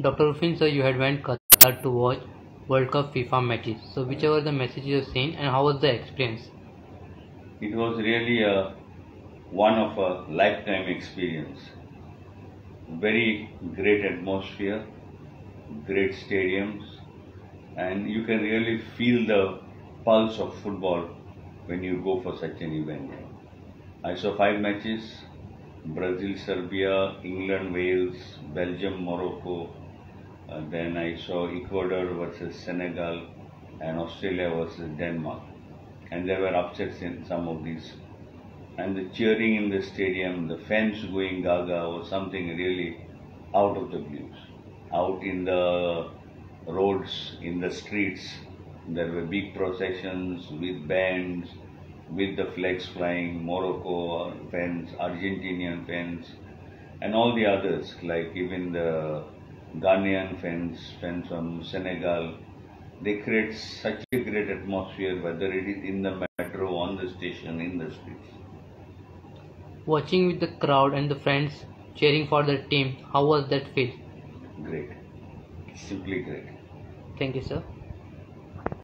Dr. Rufino sir, you had went Qatar to watch World Cup FIFA matches. So which were the messages you have seen and how was the experience? It was really a one of a lifetime experience. Very great atmosphere, great stadiums, and you can really feel the pulse of football when you go for such an event. I saw five matches Brazil, Serbia, England, Wales, Belgium, Morocco. Uh, then I saw Ecuador versus Senegal and Australia versus Denmark. And there were upsets in some of these. And the cheering in the stadium, the fans going gaga was something really out of the blues. Out in the roads, in the streets, there were big processions with bands, with the flags flying, Morocco fans, Argentinian fans, and all the others, like even the Ghanaian fans, fans from Senegal. They create such a great atmosphere, whether it is in the metro, on the station, in the streets. Watching with the crowd and the friends cheering for the team, how was that feel? Great. Simply great. Thank you, sir.